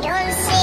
You'll see.